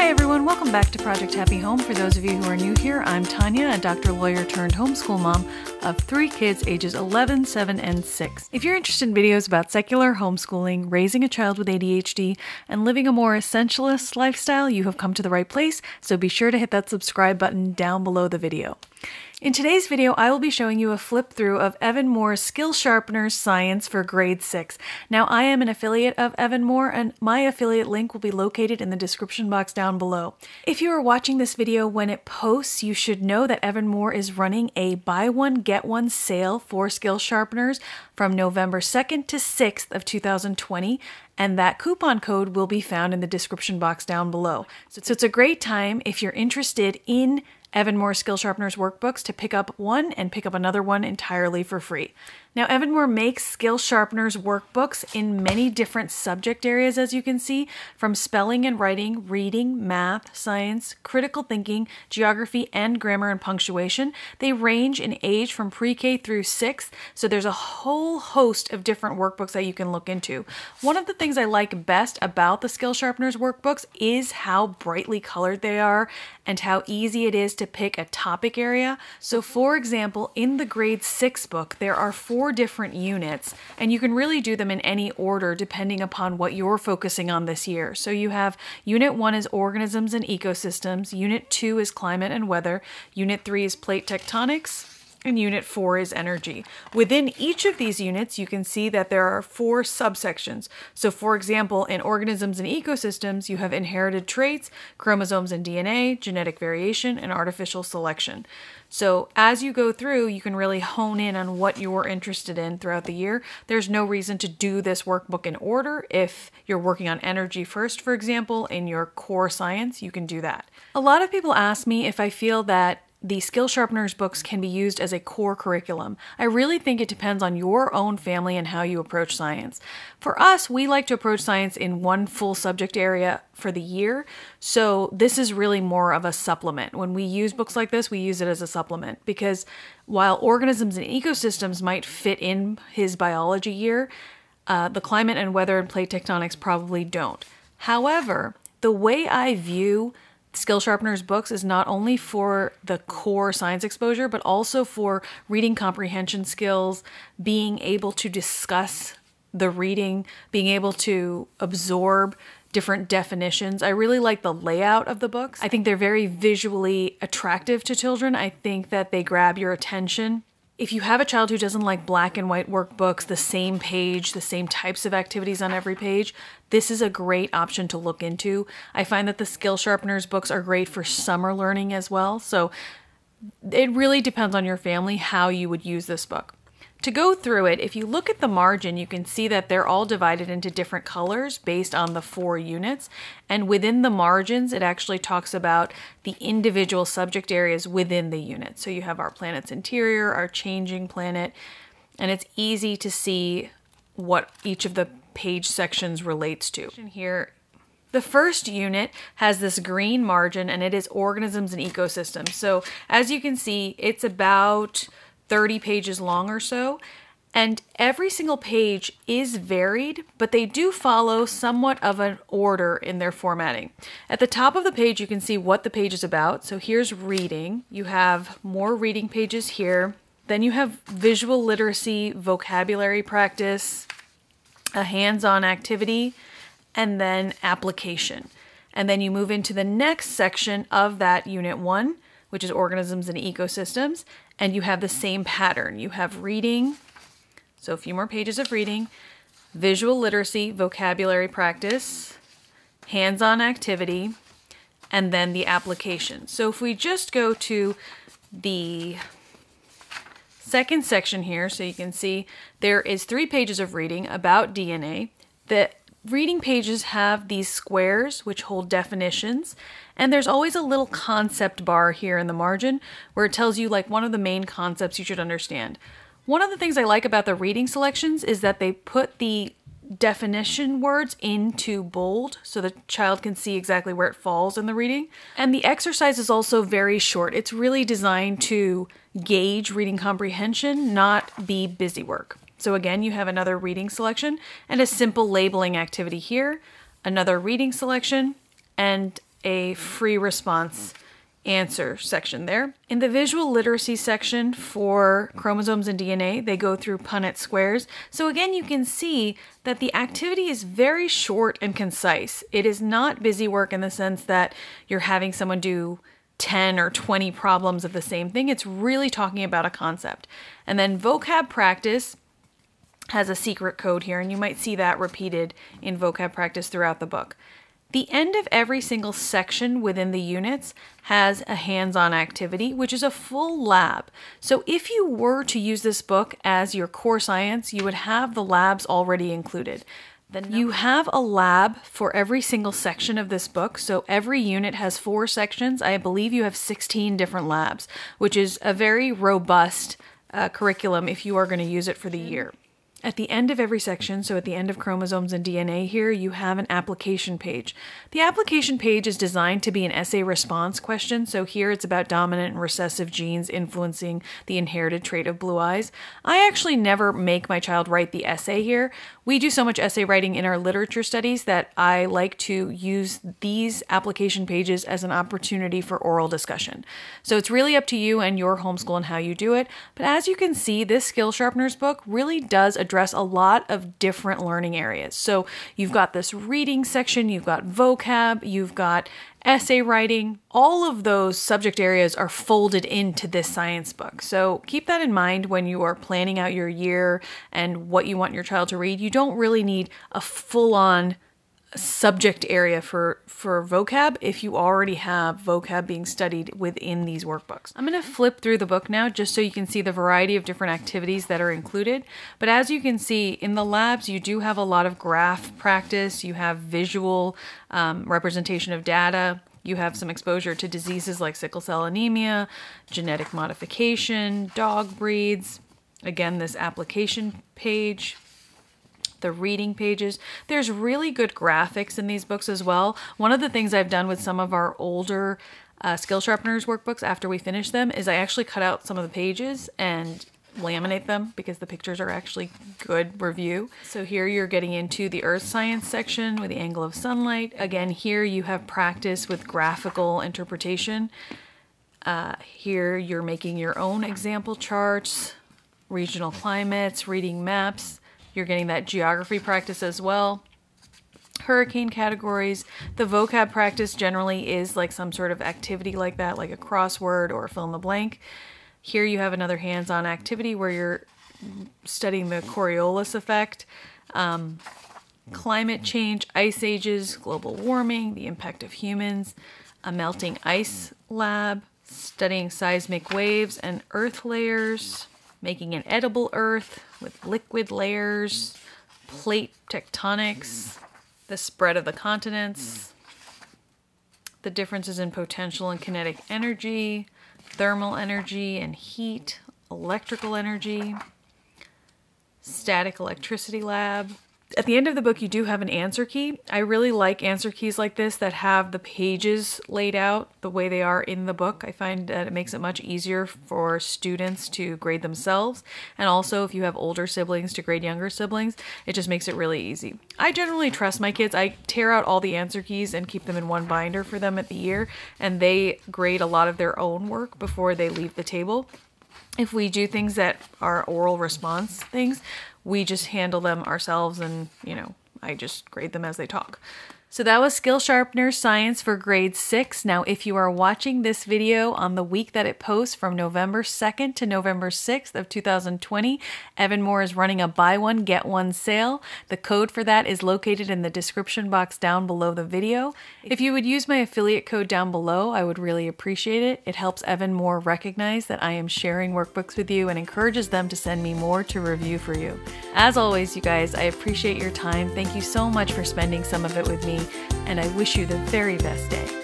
Hi everyone, welcome back to Project Happy Home. For those of you who are new here, I'm Tanya, a doctor, lawyer turned homeschool mom of three kids ages 11, 7, and 6. If you're interested in videos about secular homeschooling, raising a child with ADHD, and living a more essentialist lifestyle, you have come to the right place, so be sure to hit that subscribe button down below the video. In today's video, I will be showing you a flip through of Evan-Moor's Skill Sharpeners Science for grade 6. Now, I am an affiliate of Evan-Moor, and my affiliate link will be located in the description box down below. If you are watching this video when it posts, you should know that Evan-Moor is running a buy one, get one sale for Skill Sharpeners from November 2nd to 6th of 2020, and that coupon code will be found in the description box down below. So, so it's a great time if you're interested in Evan-Moor Skill Sharpeners workbooks to pick up one and pick up another one entirely for free. Now, Evan-Moor makes Skill Sharpeners workbooks in many different subject areas, as you can see, from spelling and writing, reading, math, science, critical thinking, geography, and grammar and punctuation. They range in age from pre K through sixth, so there's a whole host of different workbooks that you can look into. One of the things I like best about the Skill Sharpeners workbooks is how brightly colored they are and how easy it is to pick a topic area. So, for example, in the grade six book, there are four different units, and you can really do them in any order depending upon what you're focusing on this year. So you have Unit 1 is Organisms and Ecosystems, Unit 2 is Climate and Weather, Unit 3 is Plate Tectonics, and Unit 4 is energy. Within each of these units, you can see that there are four subsections. So, for example, in organisms and ecosystems, you have inherited traits, chromosomes and DNA, genetic variation, and artificial selection. So, as you go through, you can really hone in on what you're interested in throughout the year. There's no reason to do this workbook in order. If you're working on energy first, for example, in your core science, you can do that. A lot of people ask me if I feel that the Skill Sharpeners books can be used as a core curriculum. I really think it depends on your own family and how you approach science. For us, we like to approach science in one full subject area for the year, so this is really more of a supplement. When we use books like this, we use it as a supplement because while organisms and ecosystems might fit in his biology year, uh, the climate and weather and plate tectonics probably don't. However, the way I view Skill Sharpeners books is not only for the core science exposure, but also for reading comprehension skills, being able to discuss the reading, being able to absorb different definitions. I really like the layout of the books. I think they're very visually attractive to children. I think that they grab your attention if you have a child who doesn't like black and white workbooks, the same page, the same types of activities on every page, this is a great option to look into. I find that the Skill Sharpeners books are great for summer learning as well. So it really depends on your family how you would use this book. To go through it, if you look at the margin, you can see that they're all divided into different colors based on the four units. And within the margins, it actually talks about the individual subject areas within the unit. So you have our planet's interior, our changing planet, and it's easy to see what each of the page sections relates to. Here the first unit has this green margin and it is organisms and ecosystems. So as you can see, it's about 30 pages long or so. And every single page is varied, but they do follow somewhat of an order in their formatting. At the top of the page, you can see what the page is about. So here's reading. You have more reading pages here. Then you have visual literacy, vocabulary practice, a hands on activity, and then application. And then you move into the next section of that unit one, which is organisms and ecosystems and you have the same pattern. You have reading, so a few more pages of reading, visual literacy, vocabulary practice, hands on activity, and then the application. So if we just go to the second section here, so you can see there is three pages of reading about DNA. The reading pages have these squares which hold definitions and there's always a little concept bar here in the margin where it tells you like one of the main concepts you should understand. One of the things I like about the reading selections is that they put the definition words into bold so the child can see exactly where it falls in the reading. And the exercise is also very short. It's really designed to gauge reading comprehension, not be busy work. So again, you have another reading selection and a simple labeling activity here, another reading selection, and a free response answer section there. In the visual literacy section for chromosomes and DNA, they go through Punnett squares. So again, you can see that the activity is very short and concise. It is not busy work in the sense that you're having someone do 10 or 20 problems of the same thing. It's really talking about a concept. And then vocab practice has a secret code here, and you might see that repeated in vocab practice throughout the book. The end of every single section within the units has a hands on activity, which is a full lab. So, if you were to use this book as your core science, you would have the labs already included. Then you have a lab for every single section of this book. So, every unit has four sections. I believe you have 16 different labs, which is a very robust uh, curriculum if you are going to use it for the year. At the end of every section, so at the end of chromosomes and DNA here, you have an application page. The application page is designed to be an essay response question, so here it's about dominant and recessive genes influencing the inherited trait of blue eyes. I actually never make my child write the essay here. We do so much essay writing in our literature studies that I like to use these application pages as an opportunity for oral discussion. So it's really up to you and your homeschool and how you do it. But as you can see, this Skill Sharpeners book really does address a lot of different learning areas. So you've got this reading section, you've got vocab, you've got essay writing, all of those subject areas are folded into this science book. So keep that in mind when you are planning out your year and what you want your child to read. You don't really need a full on subject area for for vocab if you already have vocab being studied within these workbooks. I'm going to flip through the book now just so you can see the variety of different activities that are included. But as you can see in the labs, you do have a lot of graph practice, you have visual um, representation of data, you have some exposure to diseases like sickle cell anemia, genetic modification, dog breeds. Again, this application page the reading pages. There's really good graphics in these books as well. One of the things I've done with some of our older uh, Skill Sharpeners workbooks after we finish them is I actually cut out some of the pages and laminate them because the pictures are actually good review. So here you're getting into the earth science section with the angle of sunlight. Again, here you have practice with graphical interpretation. Uh, here you're making your own example charts, regional climates, reading maps, you're getting that geography practice as well. Hurricane categories. The vocab practice generally is like some sort of activity like that, like a crossword or fill in the blank. Here you have another hands on activity where you're studying the Coriolis effect. Um, climate change, ice ages, global warming, the impact of humans, a melting ice lab, studying seismic waves and earth layers, making an edible earth with liquid layers, plate tectonics, the spread of the continents, the differences in potential and kinetic energy, thermal energy and heat, electrical energy, static electricity lab, at the end of the book, you do have an answer key. I really like answer keys like this that have the pages laid out the way they are in the book. I find that it makes it much easier for students to grade themselves. And also, if you have older siblings to grade younger siblings, it just makes it really easy. I generally trust my kids. I tear out all the answer keys and keep them in one binder for them at the year, and they grade a lot of their own work before they leave the table if we do things that are oral response things, we just handle them ourselves and, you know, I just grade them as they talk. So that was Skill Sharpener Science for grade 6. Now, if you are watching this video on the week that it posts from November 2nd to November 6th of 2020, Evan-Moor is running a buy one, get one sale. The code for that is located in the description box down below the video. If you would use my affiliate code down below, I would really appreciate it. It helps Evan-Moor recognize that I am sharing workbooks with you and encourages them to send me more to review for you. As always, you guys, I appreciate your time. Thank you so much for spending some of it with me and I wish you the very best day.